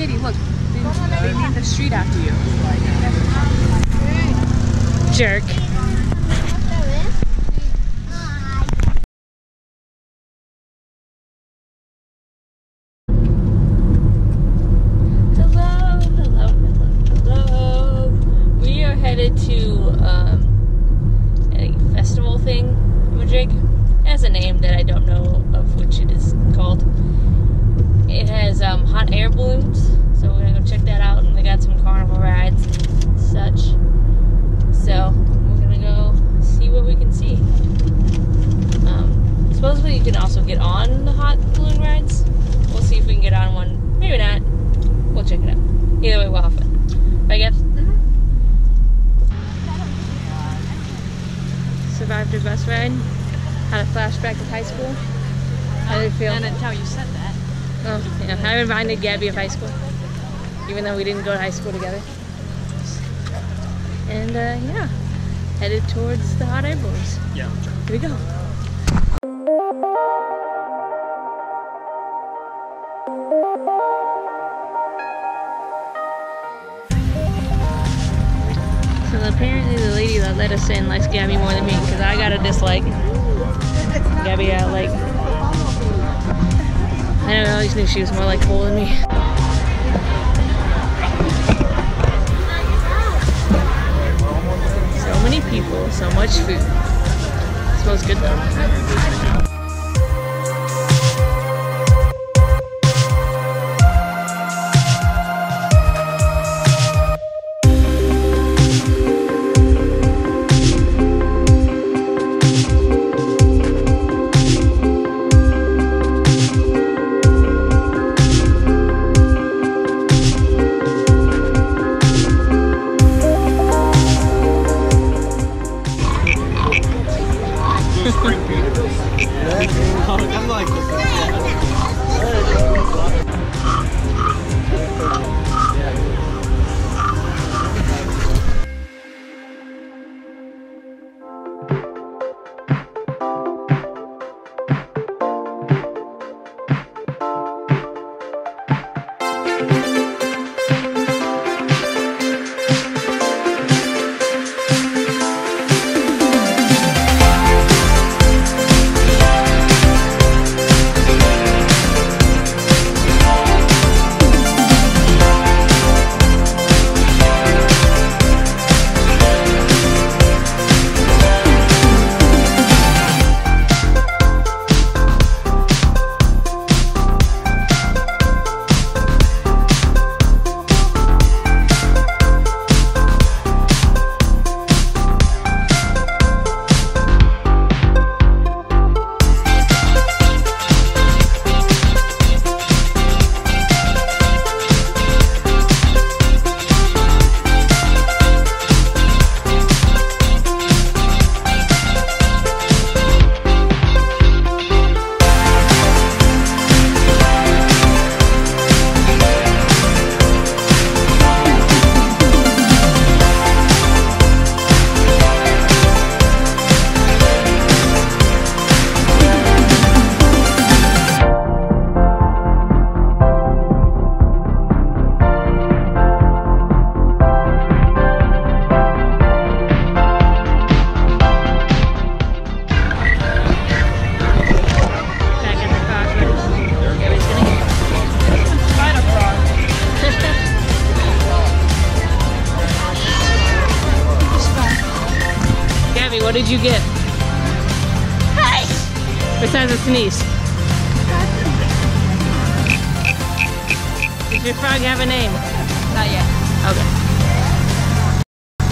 Kitty, look. They, they named the street after you. Jerk. Hello, hello, hello, hello. We are headed to um, a festival thing. It has a name that I don't know of which it is called. It has um, hot air balloons, so we're gonna go check that out. And they got some carnival rides and such. So we're gonna go see what we can see. Um, supposedly you can also get on the hot balloon rides. We'll see if we can get on one. Maybe not. We'll check it out. Either way, we'll have fun. Right, Gabs? Survived a bus ride. Had a flashback of high school. How did it feel? And until you said that. Oh, yeah. I reminded Gabby of high school, even though we didn't go to high school together. And uh, yeah, headed towards the hot air balloons. Yeah. Here we go. So apparently the lady that let us in likes Gabby more than me because I got a dislike. Gabby got like. I don't know, I knew she was more like than me. So many people, so much food. smells good though. What did you get? Hey! Besides a sneeze. Does your frog have a name? Not yet. Okay.